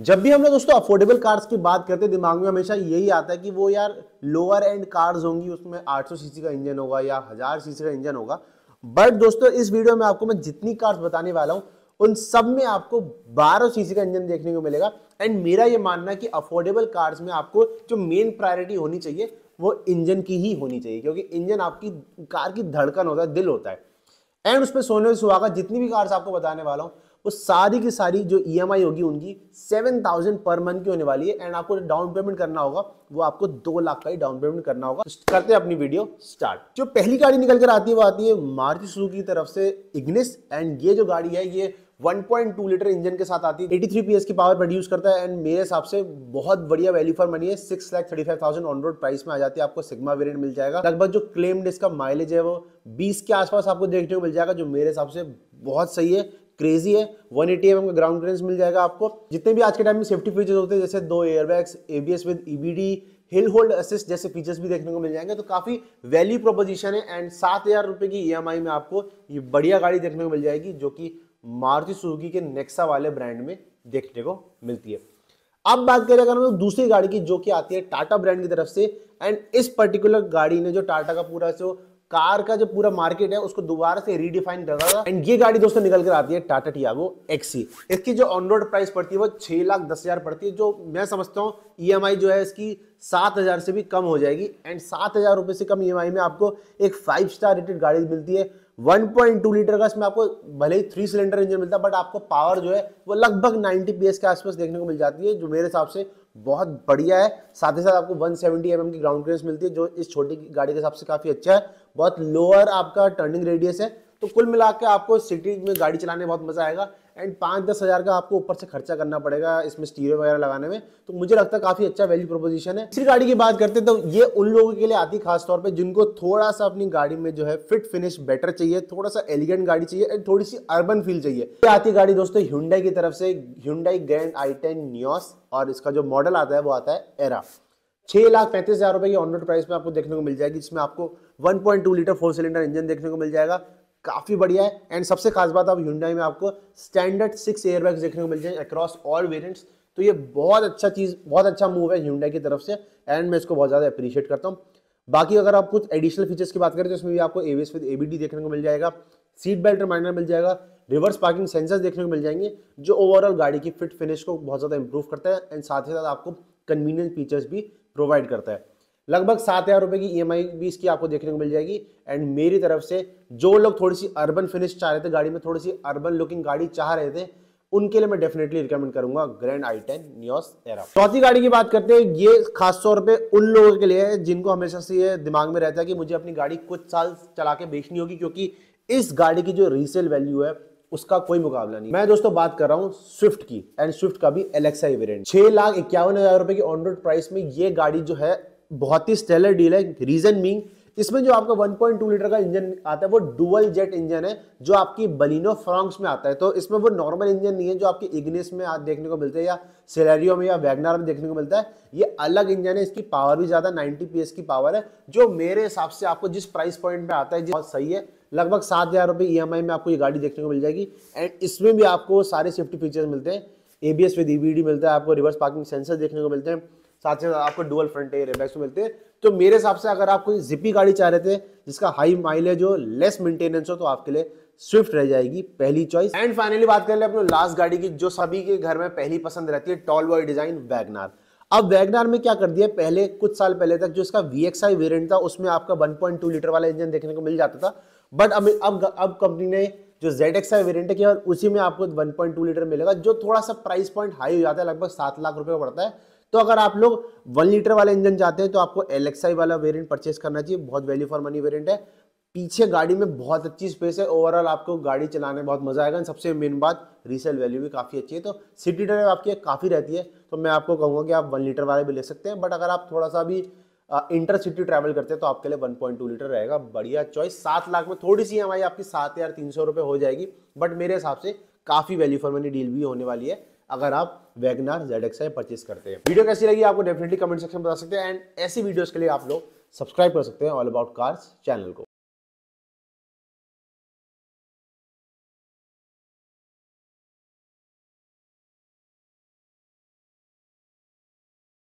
जब भी हम लोग दोस्तों अफोर्डेबल कार्स की बात करते हैं, दिमाग में हमेशा यही आता है कि वो यार लोअर एंड कार्स होंगी, उसमें 800 सीसी का इंजन होगा या 1000 सीसी का इंजन होगा। बट दोस्तों, इस वीडियो में आपको मैं जितनी कार्स बताने वाला हूँ, उन सब में आपको 12 सीसी का इंजन देखने को मिलेगा। एंड मेरा ये मानना है कि अफोर्डेबल कार्स में आपको जो मेन प्रायोरिटी होनी चाहिए, वो इंजन की ही होनी चाहिए, क्योंकि इंजन आपकी कार की धड़कन होता है, दिल होता है। एंड उसमें सोने सुहागा जितनी भी कार्स आपको बताने वाला हूँ वो सारी की सारी जो ई e होगी उनकी सेवन थाउज़ेंड पर मंथ की होने वाली है एंड आपको डाउन पेमेंट करना होगा, वो आपको दो लाख का ही डाउन पेमेंट करना होगा। तो करते हैं अपनी वीडियो स्टार्ट जो पहली गाड़ी निकल कर आती है, वो आती है मारुति सुजुकी की तरफ़ से इग्निस एंड ये जो गाड़ी है, ये 1.2 लीटर इंजन के साथ आती है। 83 पीएस की पावर प्रोड्यूस करता है एंड मेरे हिसाब से बहुत बढ़िया वैल्यू फॉर मनी है। Six lakh thirty five thousand on road price में आ जाती है, आपको सिग्मा वेरिएंट मिल जाएगा। लगभग जो क्लेम्ड इसका माइलेज है, वो 20 के आसपास आपको देखने को मिल जाएगा, जो मेरे हिसाब से बहुत सही है। क्रेजी है। 180 एटी एम का ग्राउंड क्लियरेंस मिल जाएगा आपको। जितने भी आज के टाइम में सेफ्टी फीचर्स होते हैं, जैसे दो airbags ABS with EBD hill hold assist जैसे फीचर्स भी देखने को मिल जाएँगे तो काफ़ी वैल्यू प्रोपोजिशन है। एंड सात हज़ार रुपए की ईएमआई e में आपको ये बढ़िया गाड़ी देखने को मिल जाएगी, जो कि मारुति सुजुकी के नेक्सा वाले ब्रांड में देखने को मिलती है। अब बात करें, अगर हम दूसरी गाड़ी की, जो कि आती है टाटा ब्रांड की तरफ़ से। एंड इस पर्टिकुलर गाड़ी ने जो टाटा का पूरा जो कार का जो पूरा मार्केट है, उसको दोबारा से रीडिफाइन कर रहा एंड ये गाड़ी दोस्तों निकल कर आती है टाटा टियागो एक्सी इसकी जो ऑन रोड प्राइस पड़ती है, वो छह लाख दस हज़ार पड़ती है, जो मैं समझता हूँ ई जो है, इसकी सात हज़ार से भी कम हो जाएगी। एंड सात हज़ार रुपए से कम ईएमआई में आपको एक फाइव स्टार रेटेड गाड़ी मिलती है। 1.2 लीटर का इसमें आपको भले ही थ्री सिलेंडर इंजन मिलता है बट आपको पावर जो है, वो लगभग 90 पीएस के आसपास देखने को मिल जाती है, जो मेरे हिसाब से बहुत बढ़िया है। साथ ही साथ आपको 170 सेवेंटी mm की ग्राउंड क्लियरेंस मिलती है, जो इस छोटी गाड़ी के हिसाब से काफ़ी अच्छा है। बहुत लोअर आपका टर्निंग रेडियस है तो कुल मिला के आपको सिटी में गाड़ी चलाने में बहुत मज़ा आएगा। एंड पाँच दस हज़ार का आपको ऊपर से खर्चा करना पड़ेगा इसमें स्टीरियो वगैरह लगाने में। तो मुझे लगता है काफ़ी अच्छा वैल्यू प्रोपोजिशन है। इसी गाड़ी की बात करते हैं तो ये उन लोगों के लिए आती है खासतौर पर जिनको थोड़ा सा अपनी गाड़ी में जो है फिट फिनिश बेटर चाहिए थोड़ा सा एलिगेंट गाड़ी चाहिए एंड थोड़ी सी अर्बन फील चाहिए। ये आती गाड़ी दोस्तों ह्यूंडाई की तरफ़ से। Hyundai grand i ten Nios और इसका जो मॉडल आता है वो आता है एरा छह लाख पैंतीस हज़ार रुपए की ऑन रोड प्राइस में आपको देखने को मिल जाएगी, जिसमें आपको 1.2 लीटर फोर सिलेंडर इंजन देखने को मिल जाएगा। काफ़ी बढ़िया है। एंड सबसे खास बात अब ह्यूंडाई में आपको स्टैंडर्ड सिक्स एयरबैग्स देखने को मिल जाएँगे अक्रॉस ऑल वेरिएंट्स तो ये बहुत अच्छा चीज़, बहुत अच्छा मूव है ह्यूंडाई की तरफ़ से। एंड मैं इसको बहुत ज़्यादा अप्रिशिएट करता हूँ। बाकी अगर आप कुछ एडिशनल फीचर्स की बात करें तो इसमें भी आपको एवीएस विद एबीडी देखने को मिल जाएगा। सीट बेल्ट रिमाइंडर मिल जाएगा। रिवर्स पार्किंग सेंसर्स देखने को मिल जाएँगे, जो ओवरऑल गाड़ी की फिट फिनिश को बहुत ज़्यादा इंप्रूव करता है। एंड साथ ही साथ आपको कन्वीनियंट फीचर्स भी प्रोवाइड करता है। लगभग सात हज़ार रुपये की ई e भी इसकी आपको देखने को मिल जाएगी। एंड मेरी तरफ़ से जो लोग थोड़ी सी अर्बन फिनिश चाह रहे थे, गाड़ी में थोड़ी सी अर्बन लुकिंग गाड़ी चाह रहे थे, उनके लिए मैं डेफिनेटली रिकमेंड करूँगा Grand i ten Nios Era चौथी गाड़ी की बात करते हैं, ये खास तौर पे उन लोगों के लिए है जिनको हमेशा से ये दिमाग में रहता है कि मुझे अपनी गाड़ी कुछ साल चला के बेचनी होगी, क्योंकि इस गाड़ी की जो रीसेल वैल्यू है, उसका कोई मुकाबला नहीं। मैं दोस्तों बात कर रहा हूँ स्विफ्ट की एंड स्विफ्ट का भी एलेक्सा वेरिएंट छह लाख इक्यावन हज़ार रुपए की ऑन रोड प्राइस में ये गाड़ी जो है बहुत ही स्टेलर डील है। रीजन मीन इसमें जो आपका 1.2 लीटर का इंजन आता है, वो डुअल जेट इंजन है, जो आपकी बलिनो फ्रॉन्क्स में आता है। तो इसमें वो नॉर्मल इंजन नहीं है, जो आपकी इग्निस में देखने को मिलते हैं, या सेलेरियो में, या वैगनार में देखने को मिलता है। ये अलग इंजन है, इसकी पावर भी ज़्यादा 90 पीएस की पावर है, जो मेरे हिसाब से आपको जिस प्राइस पॉइंट में आता है बहुत सही है। लगभग सात हज़ार रुपये ई में आपको ये गाड़ी देखने को मिल जाएगी। एंड इसमें भी आपको सारे सेफ्टी फीचर्स मिलते हैं। एबीएस विद ईवीडी मिलता है, आपको रिवर्स पार्किंग सेंसर देखने को मिलते हैं। साथ ही साथ आपको डुअल फ्रंट एयर बैग्स मिलते हैं। तो मेरे हिसाब से अगर आप कोई जिपी गाड़ी चाह रहे थे, जिसका हाई माइलेज हो लेस मेंटेनेंस हो तो आपके लिए स्विफ्ट रह जाएगी, पहली चॉइस एंड फाइनली बात कर ले अपने लास्ट गाड़ी की, जो सभी के घर में पहली पसंद रहती है टॉल बॉय डिज़ाइन वैगनार अब वैगनार में क्या कर दिया पहले, कुछ साल पहले तक जो इसका वी एक्स वेरियंट था, उसमें आपका 1.2 लीटर वाला इंजन देखने को मिल जाता था। बट अब अब अब कंपनी ने जो जेड एक्स आई वेरियंट है उसी में आपको 1.2 लीटर मिलेगा, जो थोड़ा सा प्राइस पॉइंट हाई हो जाता है, लगभग सात लाख रुपए पड़ता है। तो अगर आप लोग वन लीटर वाला इंजन चाहते हैं तो आपको एल वाला वेरियंट परचेस करना चाहिए। बहुत वैल्यू फॉर मनी वेरियंट है। पीछे गाड़ी में बहुत अच्छी स्पेस है। ओवरऑल आपको गाड़ी चलाने में बहुत मज़ा आएगा। सबसे मेन बात रीसेल वैल्यू भी काफ़ी अच्छी है। तो सिटी ड्राइव आपकी काफ़ी रहती है। तो मैं आपको कहूँगा कि आप वन लीटर वाले भी ले सकते हैं। बट अगर आप थोड़ा सा भी इंटर सिटी ट्रैवल करते हैं तो आपके लिए 1.2 लीटर रहेगा। बढ़िया चॉइस सात लाख में थोड़ी सी हमारी आपकी सात हज़ार तीन सौ रुपये हो जाएगी। बट मेरे हिसाब से काफ़ी वैल्यू फॉर मनी डील भी होने वाली है। अगर आप वैगनार जेड एक्स परचेस करते हैं। वीडियो कैसी लगी आपको? डेफिनेटली कमेंट सेक्शन में बता सकते हैं। एंड ऐसी वीडियोज़ के लिए आप लोग सब्सक्राइब कर सकते हैं ऑल अबाउट कार्स चैनल को।